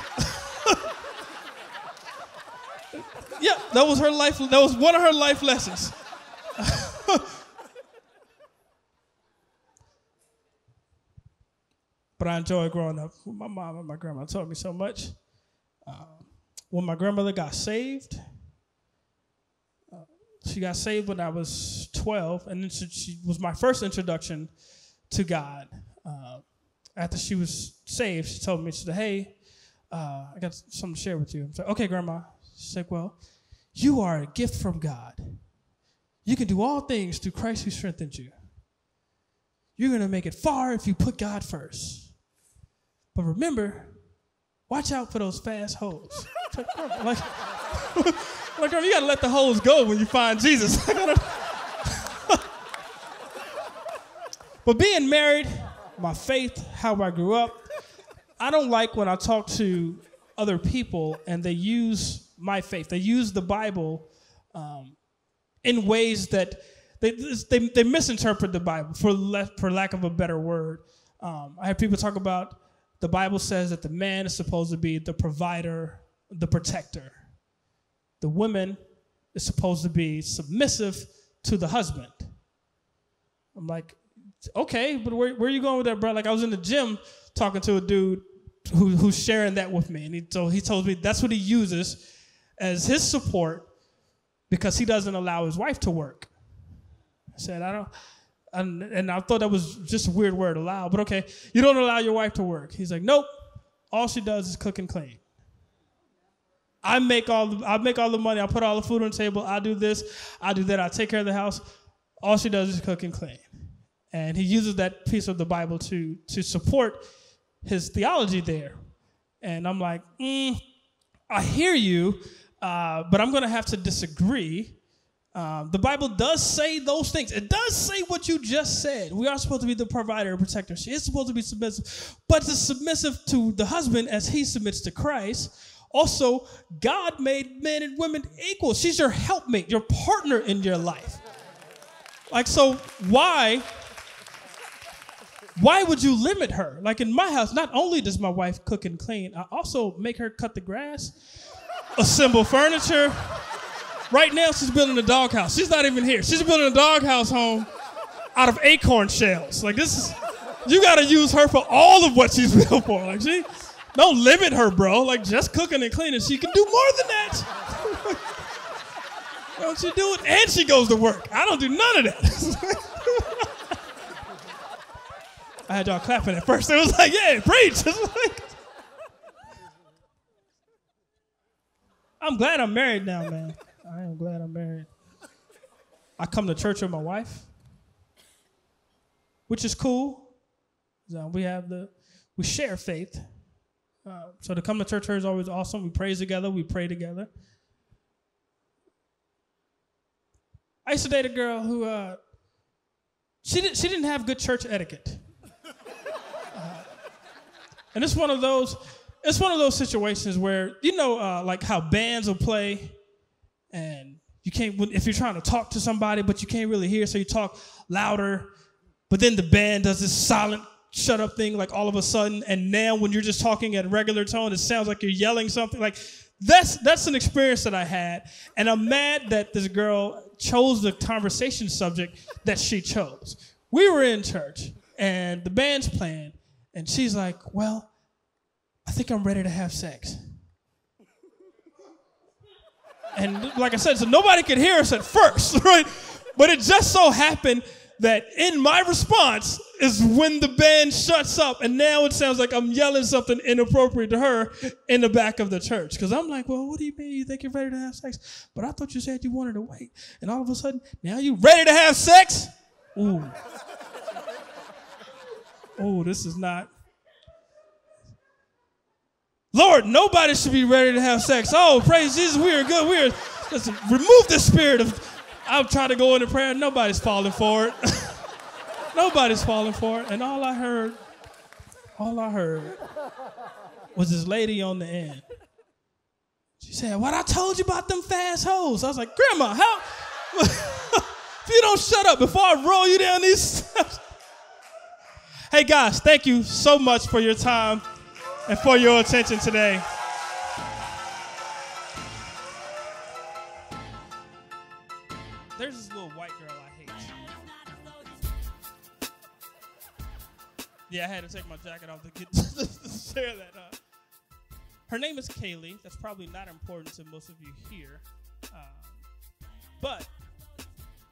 yeah, that was her life. That was one of her life lessons. but I enjoy growing up. My mom and my grandma taught me so much. Uh, when my grandmother got saved, she got saved when I was 12, and then she, she was my first introduction to God. Uh, after she was saved, she told me, she said, Hey, uh, I got something to share with you. I said, Okay, Grandma. She said, Well, you are a gift from God. You can do all things through Christ who strengthens you. You're going to make it far if you put God first. But remember, watch out for those fast hoes. like, like, girl, you got to let the hoes go when you find Jesus. but being married, my faith, how I grew up, I don't like when I talk to other people and they use my faith, they use the Bible um, in ways that they, they, they misinterpret the Bible, for, le- for lack of a better word. Um, I have people talk about the Bible says that the man is supposed to be the provider, the protector. The woman is supposed to be submissive to the husband. I'm like, okay, but where, where are you going with that, bro? Like, I was in the gym talking to a dude who, who's sharing that with me. And he, so he told me that's what he uses as his support because he doesn't allow his wife to work. I said, I don't, and, and I thought that was just a weird word, allow, but okay, you don't allow your wife to work. He's like, nope, all she does is cook and clean. I make all the, I make all the money. I put all the food on the table. I do this. I do that. I take care of the house. All she does is cook and clean. And he uses that piece of the Bible to to support his theology there. And I'm like, mm, I hear you, uh, but I'm going to have to disagree. Um, the Bible does say those things. It does say what you just said. We are supposed to be the provider and protector. She is supposed to be submissive, but to submissive to the husband as he submits to Christ. Also, God made men and women equal. She's your helpmate, your partner in your life. Like, so why? Why would you limit her? Like in my house, not only does my wife cook and clean, I also make her cut the grass, assemble furniture. Right now, she's building a doghouse. She's not even here. She's building a doghouse home out of acorn shells. Like this is, you got to use her for all of what she's built for. Like she, don't limit her, bro. Like just cooking and cleaning, she can do more than that. don't you do it? And she goes to work. I don't do none of that. I had y'all clapping at first. It was like, yeah, preach. I'm glad I'm married now, man. I am glad I'm married. I come to church with my wife, which is cool. we have the we share faith. Uh, so to come to church here is always awesome. We praise together. We pray together. I used to date a girl who uh, she didn't she didn't have good church etiquette, uh, and it's one of those it's one of those situations where you know uh, like how bands will play and you can't if you're trying to talk to somebody but you can't really hear so you talk louder but then the band does this silent shut up thing like all of a sudden and now when you're just talking at a regular tone it sounds like you're yelling something like that's that's an experience that i had and i'm mad that this girl chose the conversation subject that she chose we were in church and the band's playing and she's like well i think i'm ready to have sex and like I said, so nobody could hear us at first, right? But it just so happened that in my response is when the band shuts up, and now it sounds like I'm yelling something inappropriate to her in the back of the church. Because I'm like, well, what do you mean you think you're ready to have sex? But I thought you said you wanted to wait. And all of a sudden, now you ready to have sex? Ooh. oh, this is not Lord, nobody should be ready to have sex. Oh, praise Jesus, we are good. We are. Listen, remove the spirit of. I'm trying to go into prayer. Nobody's falling for it. Nobody's falling for it. And all I heard, all I heard was this lady on the end. She said, What I told you about them fast hoes. I was like, Grandma, how? if you don't shut up before I roll you down these steps. hey, guys, thank you so much for your time and for your attention today. Yeah, I had to take my jacket off to get to share that. Uh, her name is Kaylee. That's probably not important to most of you here. Um, but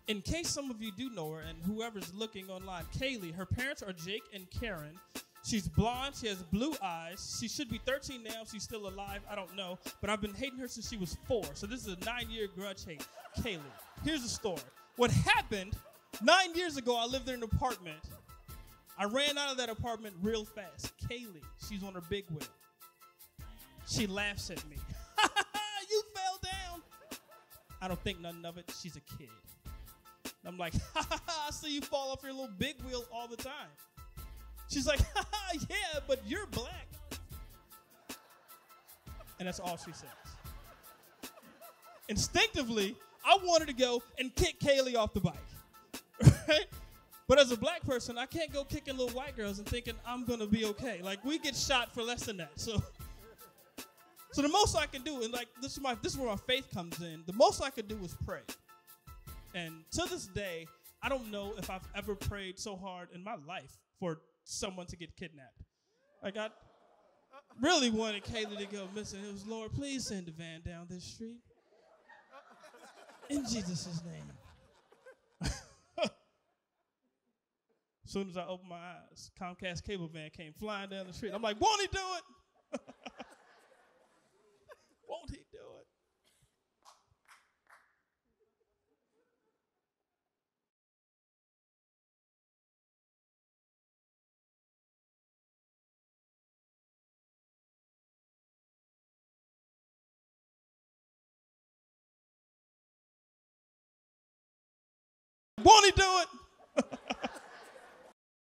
in case some of you do know her and whoever's looking online, Kaylee, her parents are Jake and Karen. She's blonde. She has blue eyes. She should be 13 now. She's still alive. I don't know. But I've been hating her since she was four. So this is a nine year grudge hate. Kaylee. Here's the story. What happened nine years ago, I lived in an apartment. I ran out of that apartment real fast. Kaylee, she's on her big wheel. She laughs at me. you fell down. I don't think nothing of it. She's a kid. I'm like, I see you fall off your little big wheel all the time. She's like, yeah, but you're black. And that's all she says. Instinctively, I wanted to go and kick Kaylee off the bike. Right? But as a black person, I can't go kicking little white girls and thinking I'm gonna be okay. Like we get shot for less than that. So so the most I can do, and like this is my this is where my faith comes in. The most I can do is pray. And to this day, I don't know if I've ever prayed so hard in my life for someone to get kidnapped. Like I really wanted Kaylee to go missing. It was Lord, please send the van down this street. In Jesus' name. As soon as I opened my eyes, Comcast cable van came flying down the street. I'm like, won't he do it? won't he do it? Won't he do it?